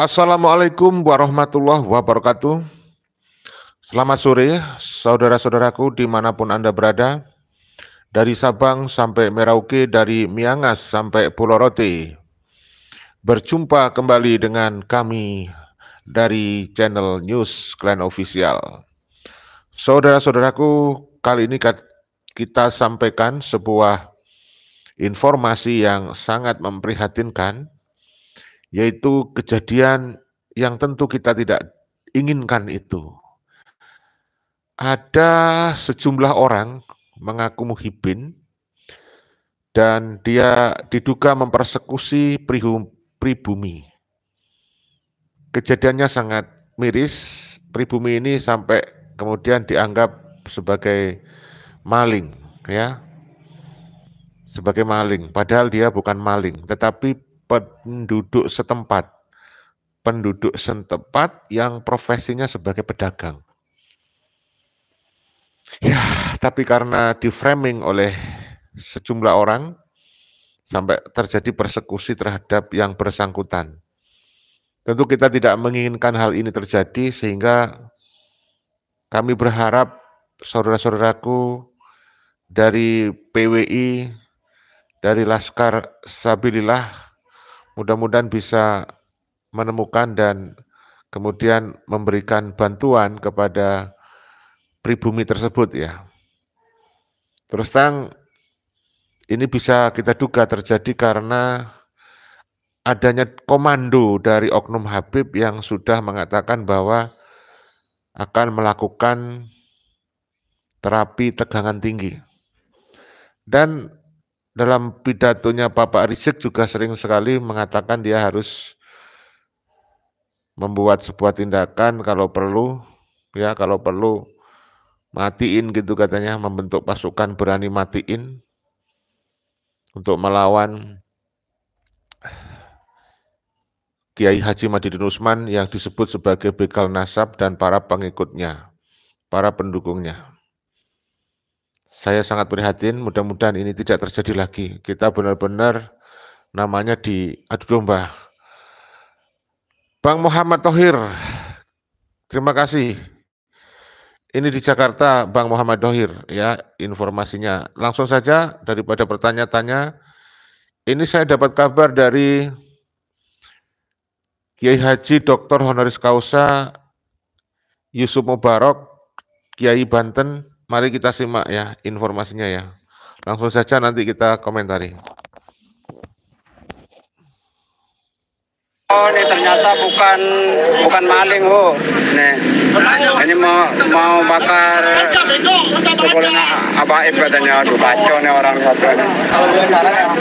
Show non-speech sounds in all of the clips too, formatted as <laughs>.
Assalamualaikum warahmatullahi wabarakatuh. Selamat sore, saudara-saudaraku di mana pun Anda berada. Dari Sabang sampai Merauke, dari Miangas sampai Pulau Rote. Berjumpa kembali dengan kami dari channel News Klan Official. Saudara-saudaraku, kali ini kita sampaikan sebuah informasi yang sangat memprihatinkan yaitu kejadian yang tentu kita tidak inginkan itu. Ada sejumlah orang mengaku muhibin dan dia diduga mempersekusi pribumi. Kejadiannya sangat miris, pribumi ini sampai kemudian dianggap sebagai maling, ya, sebagai maling. Padahal dia bukan maling, tetapi penduduk setempat. Penduduk setempat yang profesinya sebagai pedagang. Ya, tapi karena diframing oleh sejumlah orang, sampai terjadi persekusi terhadap yang bersangkutan. Tentu kita tidak menginginkan hal ini terjadi sehingga kami berharap saudara-saudaraku dari PWI, dari Laskar Sabilillah mudah-mudahan bisa menemukan dan kemudian memberikan bantuan kepada pribumi tersebut ya. Terus terang ini bisa kita duga terjadi karena adanya komando dari Oknum Habib yang sudah mengatakan bahwa akan melakukan terapi tegangan tinggi. Dan dalam pidatonya Bapak Rizik juga sering sekali mengatakan dia harus membuat sebuah tindakan kalau perlu ya kalau perlu matiin gitu katanya membentuk pasukan berani matiin untuk melawan Kiai Haji Madidin Usman yang disebut sebagai bekal nasab dan para pengikutnya, para pendukungnya. Saya sangat prihatin, mudah-mudahan ini tidak terjadi lagi. Kita benar-benar namanya di adu domba. Bang Muhammad Tohir, terima kasih. Ini di Jakarta, Bang Muhammad Tohir, ya informasinya. Langsung saja daripada bertanya-tanya, ini saya dapat kabar dari Kiai Haji Dr. Honoris Causa Yusuf Mubarak, Kiai Banten, Mari kita simak ya informasinya ya. Langsung saja nanti kita komentari. Oh ini ternyata bukan bukan maling bu, nih ini mau mau bakar sekolahnya abaib katanya, aduh nih orang satu. Kalau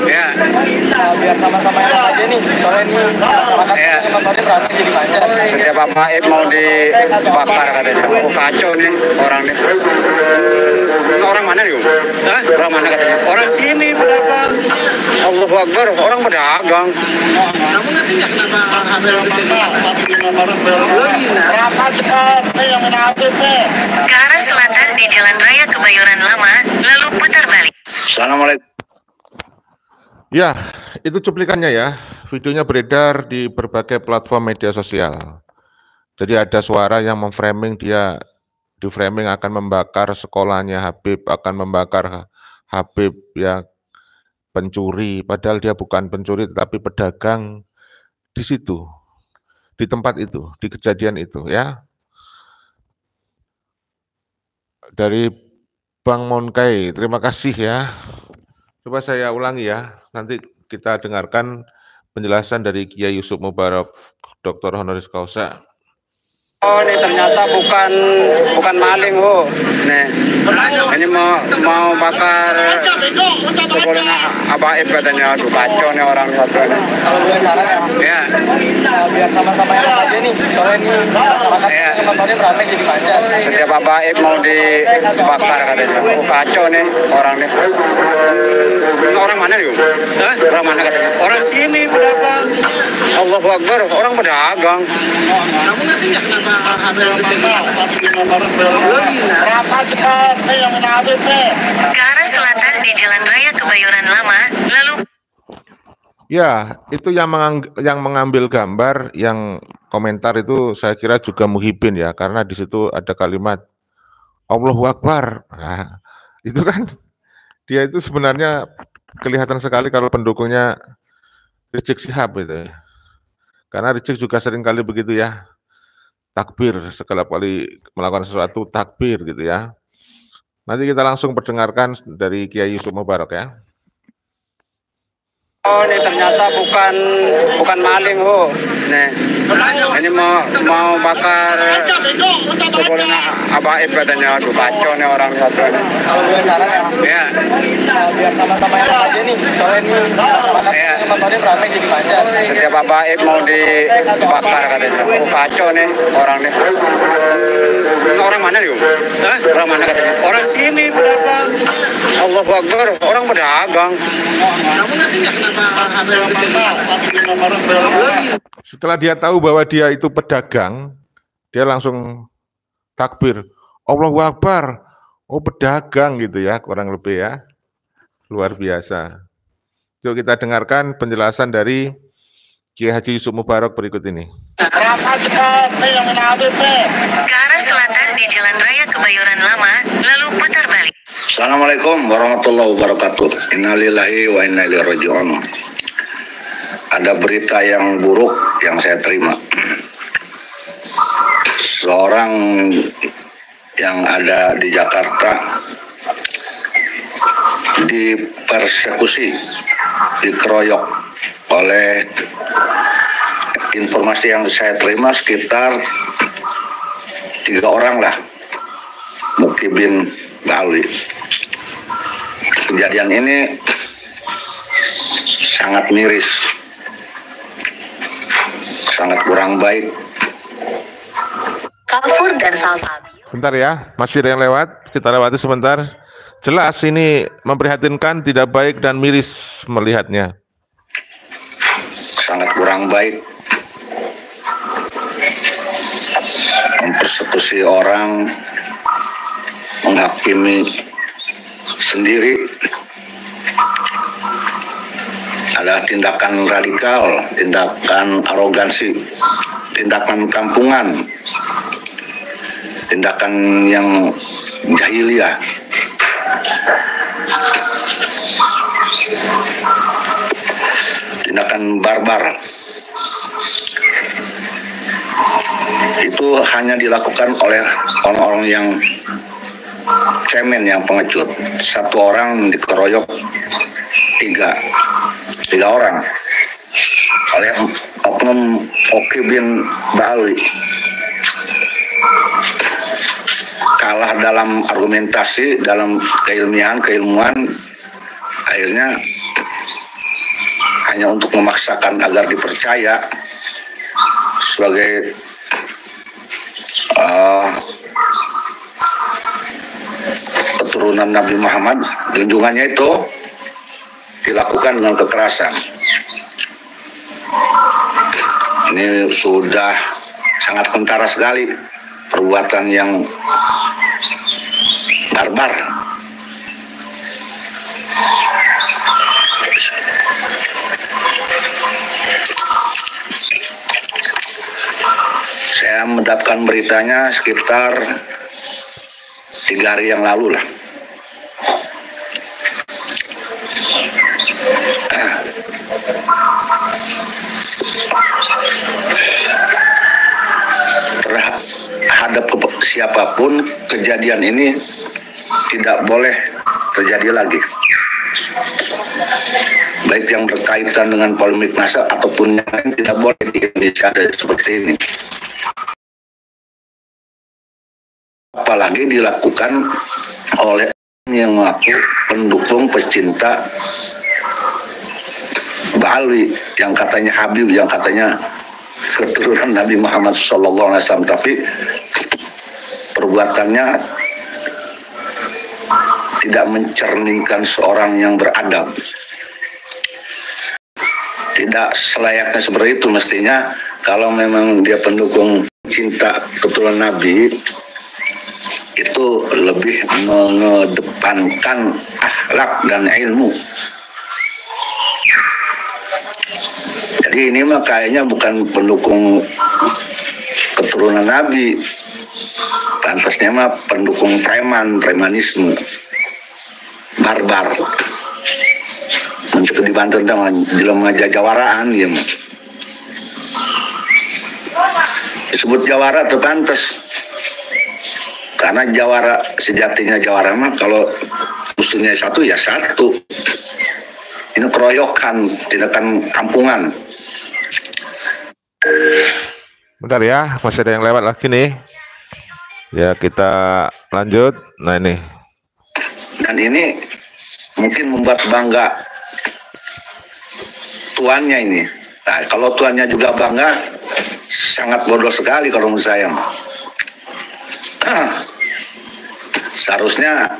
ya, biar sama-sama yang aja nih, soalnya ini masyarakat ya. nontonnya berarti jadi macet. Setiap abaib mau dibakar katanya, oh, kacau nih orang nih. Orang mana nih? Hah? Orang mana katanya? Orang sini pedagang. Allahu Akbar, orang pedagang. Namun nanti kenapa ke arah selatan di Jalan Raya Kebayoran Lama, lalu putar balik. Assalamualaikum. Ya, itu cuplikannya ya. Videonya beredar di berbagai platform media sosial. Jadi ada suara yang memframing dia di framing akan membakar sekolahnya Habib, akan membakar Habib ya pencuri, padahal dia bukan pencuri tetapi pedagang di situ, di tempat itu, di kejadian itu ya. Dari Bang Monkai, terima kasih ya. Coba saya ulangi ya, nanti kita dengarkan penjelasan dari Kiai Yusuf Mubarak, Dr. Honoris Causa. Oh ini ternyata bukan bukan maling bu, nih ini mau mau bakar sekolahnya abaib katanya, aduh kacau nih orang satu ini. Kalau biar saran ya, biar sama-sama yang aja nih, soalnya ini masyarakat Ya. nontonnya berarti jadi macet. setiap abaib mau dibakar katanya, oh, kacau nih orang nih. Hmm, orang mana nih? Hah? Orang mana katanya? Orang sini pedagang. Allahu Akbar, orang pedagang. Kenapa Ke arah selatan di Jalan Raya Kebayoran Lama, lalu Ya, itu yang yang mengambil gambar, yang komentar itu saya kira juga Muhibin ya, karena di situ ada kalimat Allahu Akbar. Nah, <laughs> itu kan dia itu sebenarnya kelihatan sekali kalau pendukungnya Rizik Sihab itu. Karena Rizik juga sering kali begitu ya. Takbir segala kali melakukan sesuatu takbir gitu ya. Nanti kita langsung perdengarkan dari Kiai Yusuf Mubarak ya. Oh ini ternyata bukan bukan maling oh. Nih, ini mau mau bakar sekolahnya abaib katanya. Aduh kacau nih orang satu ini. Kalau saran ya, biar sama-sama yang aja nih. Soalnya ini Iya. ramai jadi macet. setiap abaib mau dibakar katanya. Oh kacau nih orang nih. Orang mana yuk? Orang mana katanya? Orang sini pedagang. Allah Akbar, orang pedagang. Setelah dia tahu bahwa dia itu pedagang, dia langsung takbir. Allahu Akbar. Oh pedagang gitu ya, kurang lebih ya. Luar biasa. Yuk kita dengarkan penjelasan dari Kiai Haji Yusuf Mubarak berikut ini. Ke arah selatan di Jalan Raya Kebayoran Lama, lalu putar balik. Assalamualaikum warahmatullahi wabarakatuh. Innalillahi wa inna ilaihi raji'un. Ada berita yang buruk yang saya terima. Seorang yang ada di Jakarta dipersekusi, dikeroyok oleh informasi yang saya terima sekitar tiga orang lah Mukibin Bali. Kejadian ini sangat miris, sangat kurang baik. Kafur dan Salsabil. Bentar ya, masih ada yang lewat, kita lewati sebentar. Jelas ini memprihatinkan, tidak baik dan miris melihatnya. Sangat kurang baik mempersekusi orang menghakimi sendiri adalah tindakan radikal, tindakan arogansi, tindakan kampungan, tindakan yang jahiliyah. Tindakan barbar. Itu hanya dilakukan oleh orang-orang yang cemen yang pengecut. Satu orang dikeroyok tiga tiga orang oleh oknum Oki bin Bali. Kalah dalam argumentasi dalam keilmian keilmuan akhirnya hanya untuk memaksakan agar dipercaya sebagai uh, keturunan Nabi Muhammad. Junjungannya itu dilakukan dengan kekerasan. Ini sudah sangat kentara sekali perbuatan yang barbar saya mendapatkan beritanya sekitar tiga hari yang lalu lah. Terhadap siapa pun kejadian ini tidak boleh terjadi lagi. Baik yang berkaitan dengan polemik masa ataupun yang tidak boleh di Indonesia seperti ini. Apalagi dilakukan oleh yang mengaku pendukung pecinta Bali yang katanya Habib yang katanya keturunan Nabi Muhammad SAW tapi perbuatannya tidak mencerminkan seorang yang beradab. Tidak selayaknya seperti itu mestinya. Kalau memang dia pendukung cinta keturunan Nabi itu lebih mengedepankan akhlak dan ilmu Jadi ini mah kayaknya bukan pendukung keturunan Nabi. Pantasnya mah pendukung preman, premanisme. Barbar. Untuk di Banten dengan jelema jajawaraan ya. Disebut jawara tuh pantas. Karena jawara sejatinya jawara mah kalau musuhnya satu ya satu. Ini keroyokan, tindakan kampungan. Bentar ya, masih ada yang lewat lagi nih. Ya, kita lanjut. Nah, ini. dan ini mungkin membuat bangga tuannya ini. Nah, kalau tuannya juga bangga, sangat bodoh sekali kalau menurut saya. <clears throat> Seharusnya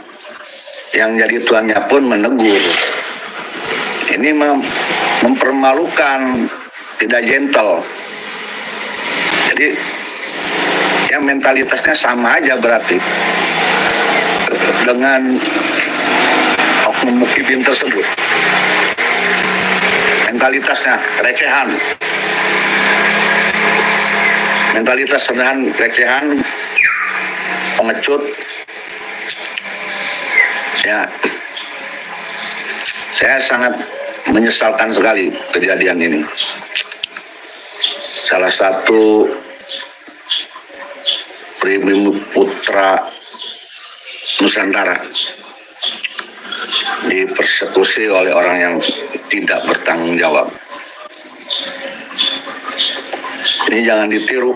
yang jadi tuannya pun menegur. Ini mem- mempermalukan, tidak gentle. Jadi ya mentalitasnya sama aja berarti dengan oknum mukibin tersebut. Mentalitasnya recehan. Mentalitas sederhana recehan, pengecut. Ya, saya sangat menyesalkan sekali kejadian ini. Salah satu pribumi putra Nusantara dipersekusi oleh orang yang tidak bertanggung jawab. Ini jangan ditiru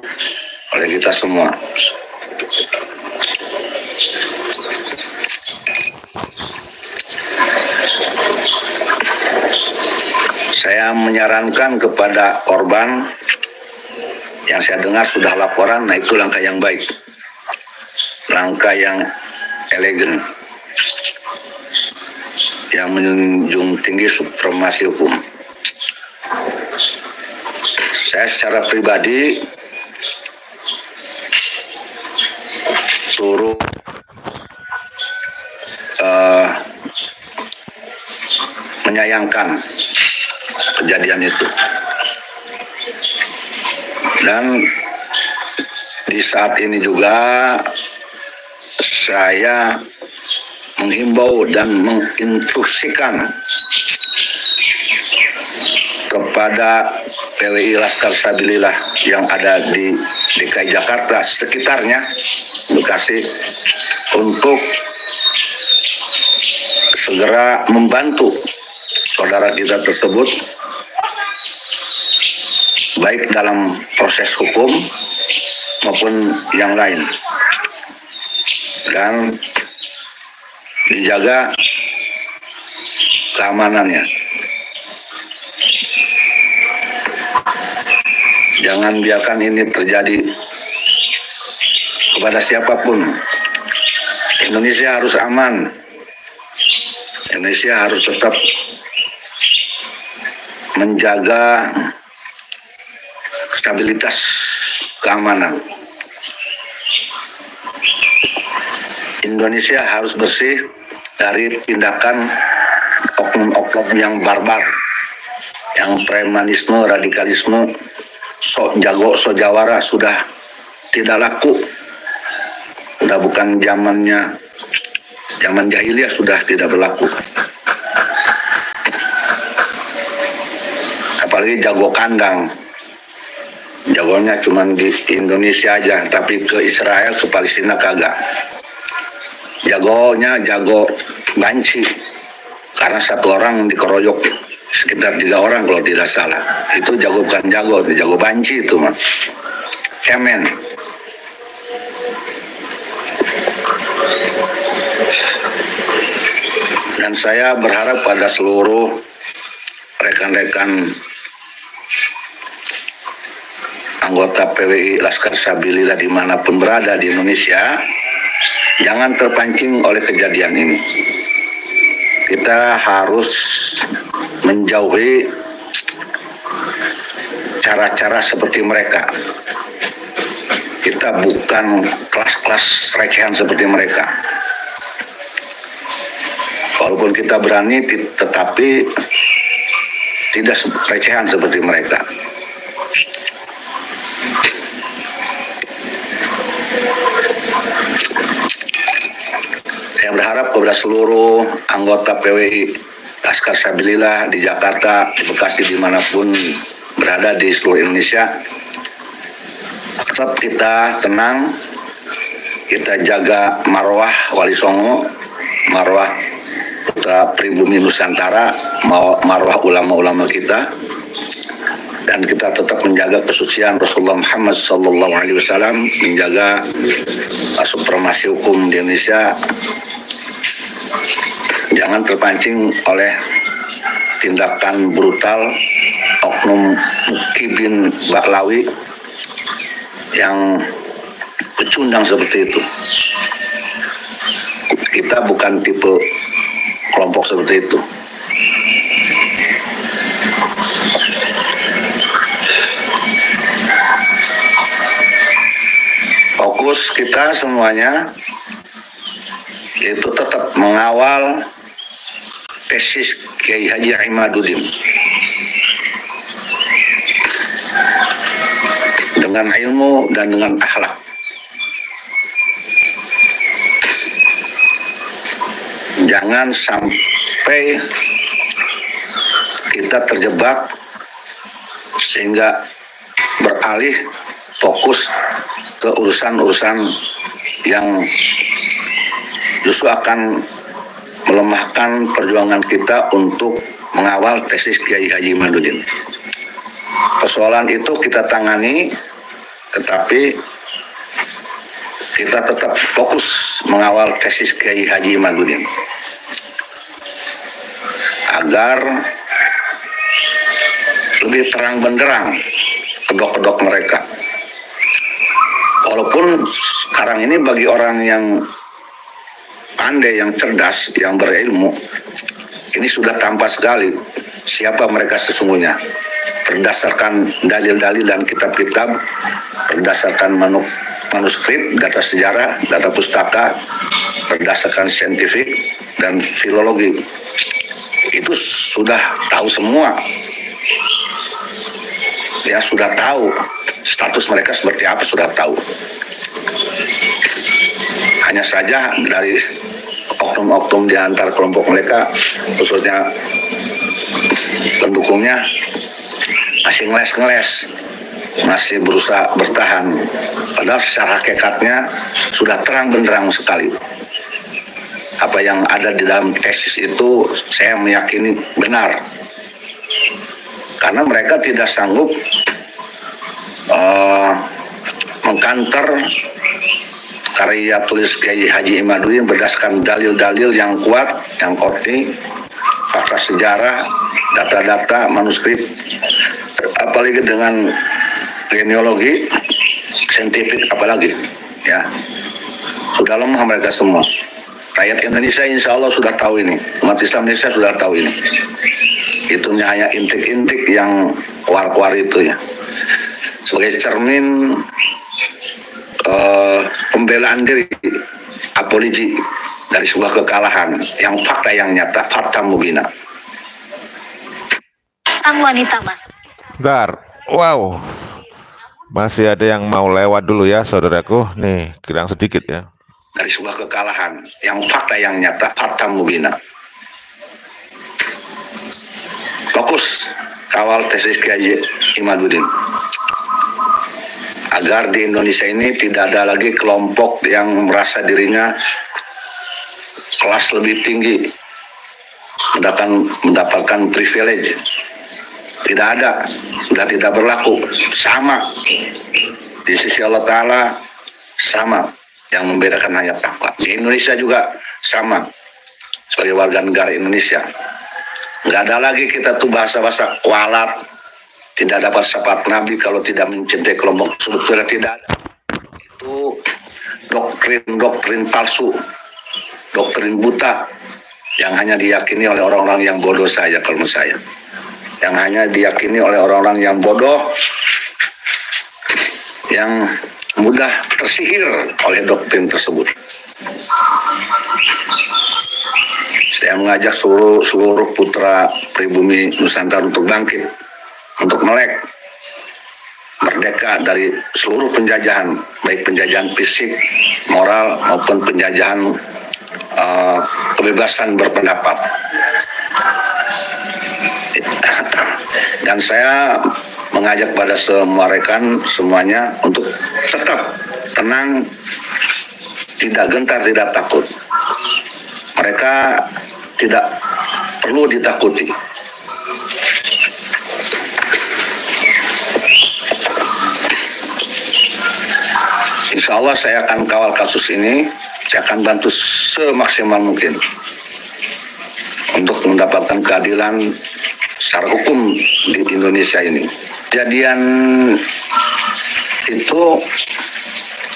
oleh kita semua. Saya menyarankan kepada korban yang saya dengar sudah laporan, nah itu langkah yang baik. Langkah yang elegan yang menjunjung tinggi supremasi hukum. Saya secara pribadi turut menyayangkan kejadian itu. Dan di saat ini juga saya menghimbau dan menginstruksikan kepada PWI Laskar Sabilillah yang ada di DKI Jakarta sekitarnya Bekasi untuk segera membantu saudara kita tersebut baik dalam proses hukum maupun yang lain dan dijaga keamanannya. Jangan biarkan ini terjadi kepada siapa pun. Indonesia harus aman. Indonesia harus tetap menjaga stabilitas keamanan. Indonesia harus bersih dari tindakan oknum-oknum yang barbar, yang premanisme, radikalisme, sok jago, sok jawara sudah tidak laku. Sudah bukan zamannya, zaman jahiliyah sudah tidak berlaku. Jago kandang, jagonya cuma di Indonesia aja, tapi ke Israel, ke Palestina kagak. Jagonya jago banci karena satu orang dikeroyok. Sekitar tiga orang kalau tidak salah. Itu jago bukan jago itu jago banci itu mah cemen. Dan saya berharap pada seluruh rekan-rekan anggota PWI Laskar Sabilillah di mana pun berada di Indonesia jangan terpancing oleh kejadian ini. Kita harus menjauhi cara-cara seperti mereka. Kita bukan kelas-kelas recehan seperti mereka. Walaupun kita berani, tetapi tidak recehan seperti mereka. Berharap kepada seluruh anggota PWI Laskar Sabilillah di Jakarta, di Bekasi, di mana pun berada di seluruh Indonesia, tetap kita tenang, kita jaga marwah Wali Songo, marwah putra pribumi Nusantara, marwah ulama-ulama kita, dan kita tetap menjaga kesucian Rasulullah Muhammad Sallallahu Alaihi Wasallam, menjaga supremasi hukum di Indonesia jangan terpancing oleh tindakan brutal oknum Kibin Baklawi yang pecundang seperti itu. Kita bukan tipe kelompok seperti itu. Fokus kita semuanya itu tetap mengawal tesis Kiai Haji Imaduddin dengan ilmu dan dengan akhlak. Jangan sampai kita terjebak sehingga beralih fokus ke urusan-urusan yang justru akan melemahkan perjuangan kita untuk mengawal tesis Kiai Haji Madudin. Persoalan itu kita tangani, tetapi kita tetap fokus mengawal tesis Kiai Haji Madudin. Agar lebih terang benderang kedok-kedok mereka. Walaupun sekarang ini bagi orang yang pandai, yang cerdas, yang berilmu, ini sudah tampak sekali siapa mereka sesungguhnya. Berdasarkan dalil-dalil dan kitab-kitab, berdasarkan manu manuskrip, data sejarah, data pustaka, berdasarkan saintifik dan filologi. Itu sudah tahu semua. Ya sudah tahu status mereka seperti apa sudah tahu. Hanya saja dari oknum-oknum di antara kelompok mereka khususnya pendukungnya masih ngeles-ngeles masih berusaha bertahan. Padahal secara hakikatnya sudah terang benderang sekali. Apa yang ada di dalam tesis itu saya meyakini benar. Karena mereka tidak sanggup uh, mengkanter karya tulis Kiai Haji Imaduddin berdasarkan dalil-dalil yang kuat, yang kopi, fakta sejarah, data-data, manuskrip, apalagi dengan genealogi, saintifik apalagi, ya sudah lemah mereka semua. Rakyat Indonesia insya Allah sudah tahu ini, umat Islam Indonesia sudah tahu ini. Itu hanya intik-intik yang kuar-kuar itu ya. Sebagai cermin uh, pembelaan diri apologi dari sebuah kekalahan. Yang fakta yang nyata fakta mubina. Tentang wanita mas. Bentar, wow. Masih ada yang mau lewat dulu ya saudaraku. Nih kilang sedikit ya. Dari sebuah kekalahan. Yang fakta yang nyata fakta mubina. Fokus. Kawal tesis Kiai Imaduddin agar di Indonesia ini tidak ada lagi kelompok yang merasa dirinya kelas lebih tinggi mendapatkan mendapatkan privilege. Tidak ada sudah tidak berlaku. Sama. Di sisi Allah Ta'ala sama. Yang membedakan hanya takwa. Di Indonesia juga sama. Sebagai warga negara Indonesia. Nggak ada lagi kita tuh bahasa-bahasa kualat tidak dapat syafaat Nabi kalau tidak mencintai kelompok tersebut. Sudah tidak ada. Itu doktrin-doktrin palsu. Doktrin buta yang hanya diyakini oleh orang-orang yang bodoh saja kalau menurut saya. Yang hanya diyakini oleh orang-orang yang bodoh yang mudah tersihir oleh doktrin tersebut. Saya mengajak seluruh seluruh putra pribumi Nusantara untuk bangkit, untuk melek, merdeka dari seluruh penjajahan, baik penjajahan fisik, moral maupun penjajahan uh, kebebasan berpendapat. Dan saya mengajak pada semua rekan semuanya untuk tetap tenang, tidak gentar, tidak takut. Mereka tidak perlu ditakuti. Insya Allah saya akan kawal kasus ini, saya akan bantu semaksimal mungkin untuk mendapatkan keadilan secara hukum di Indonesia ini. Kejadian itu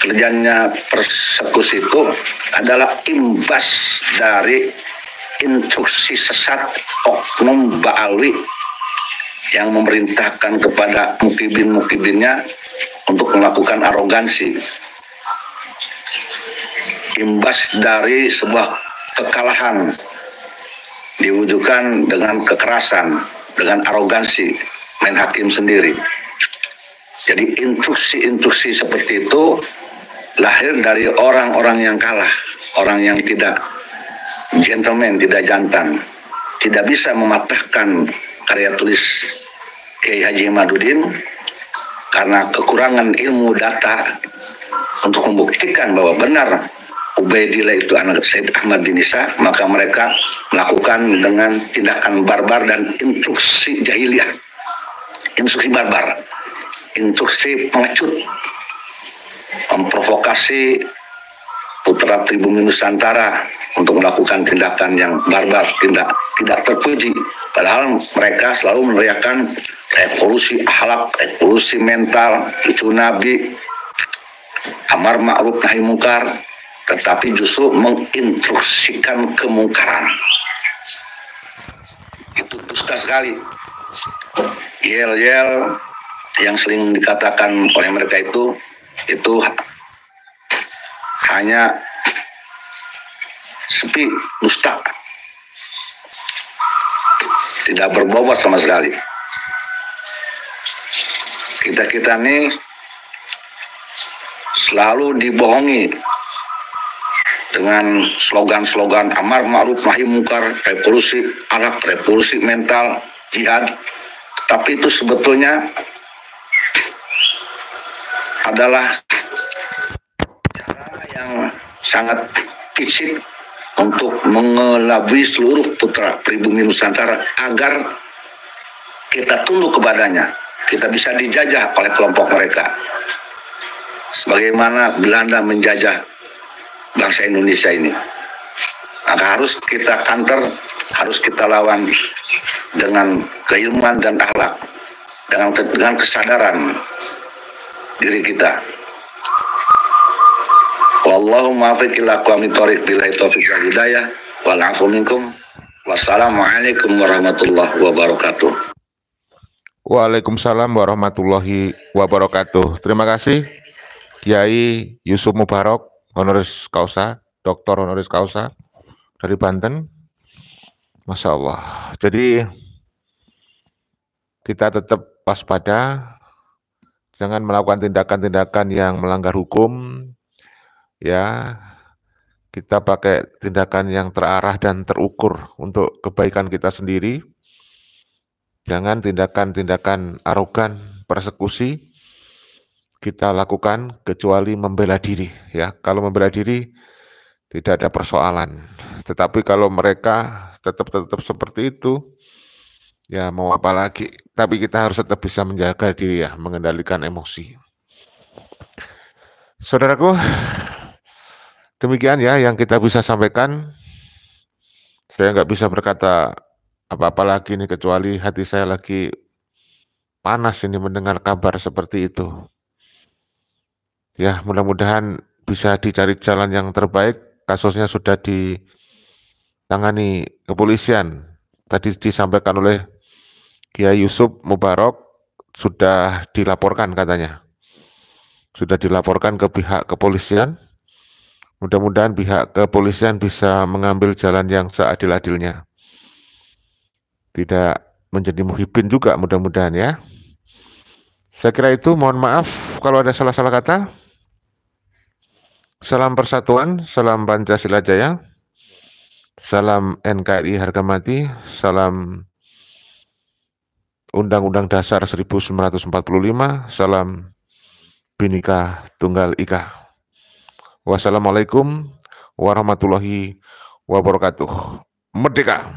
kerjanya persekusi itu adalah imbas dari instruksi sesat oknum Ba'alwi yang memerintahkan kepada mukibin-mukibinnya untuk melakukan arogansi imbas dari sebuah kekalahan diwujudkan dengan kekerasan, dengan arogansi main hakim sendiri. Jadi instruksi-instruksi seperti itu lahir dari orang-orang yang kalah, orang yang tidak gentleman, tidak jantan, tidak bisa mematahkan karya tulis Kiai Haji Madudin karena kekurangan ilmu data untuk membuktikan bahwa benar Ubaidillah itu anak Said Ahmad bin Isa, maka mereka melakukan dengan tindakan barbar dan instruksi jahiliyah. Instruksi barbar, instruksi pengecut, memprovokasi putra pribumi Nusantara untuk melakukan tindakan yang barbar, tidak tidak terpuji. Padahal mereka selalu meneriakan revolusi akhlak, revolusi mental, cucu Nabi, amar ma'ruf nahi mungkar, tetapi justru menginstruksikan kemungkaran. Itu dusta sekali. Yel-yel yang sering dikatakan oleh mereka itu itu hanya sepi dusta tidak berbobot sama sekali kita kita ini selalu dibohongi dengan slogan-slogan amar ma'ruf nahi mungkar, revolusi anak, revolusi mental, jihad. Tapi itu sebetulnya adalah cara yang sangat kicik untuk mengelabui seluruh putra pribumi Nusantara agar kita tunduk kepadanya. Kita bisa dijajah oleh kelompok mereka. Sebagaimana Belanda menjajah bangsa Indonesia ini. Maka harus kita kantor, harus kita lawan dengan keilmuan dan akhlak, dengan dengan kesadaran diri kita. Wallahu billahi taufiq wal hidayah wal minkum. Wassalamualaikum warahmatullahi wabarakatuh. Waalaikumsalam warahmatullahi wabarakatuh. Terima kasih Kiai Yusuf Mubarak honoris causa, doktor honoris causa dari Banten. Masya Allah. Jadi kita tetap waspada, jangan melakukan tindakan-tindakan yang melanggar hukum, ya. Kita pakai tindakan yang terarah dan terukur untuk kebaikan kita sendiri. Jangan tindakan-tindakan arogan, persekusi, kita lakukan kecuali membela diri ya. Kalau membela diri tidak ada persoalan. Tetapi kalau mereka tetap tetap seperti itu ya mau apa lagi. Tapi kita harus tetap bisa menjaga diri ya, mengendalikan emosi. Saudaraku, demikian ya yang kita bisa sampaikan. Saya nggak bisa berkata apa-apa lagi nih kecuali hati saya lagi panas ini mendengar kabar seperti itu. Ya, mudah-mudahan bisa dicari jalan yang terbaik. Kasusnya sudah ditangani kepolisian. Tadi disampaikan oleh Kiai Yusuf Mubarak sudah dilaporkan katanya. Sudah dilaporkan ke pihak kepolisian Mudah-mudahan pihak kepolisian bisa mengambil jalan yang seadil-adilnya. Tidak menjadi muhibin juga mudah-mudahan ya. Saya kira itu, mohon maaf kalau ada salah-salah kata. Salam persatuan, salam Pancasila Jaya, salam NKRI harga mati, salam Undang-Undang Dasar 1945, salam Binika Tunggal Ika. Wassalamualaikum warahmatullahi wabarakatuh. Merdeka!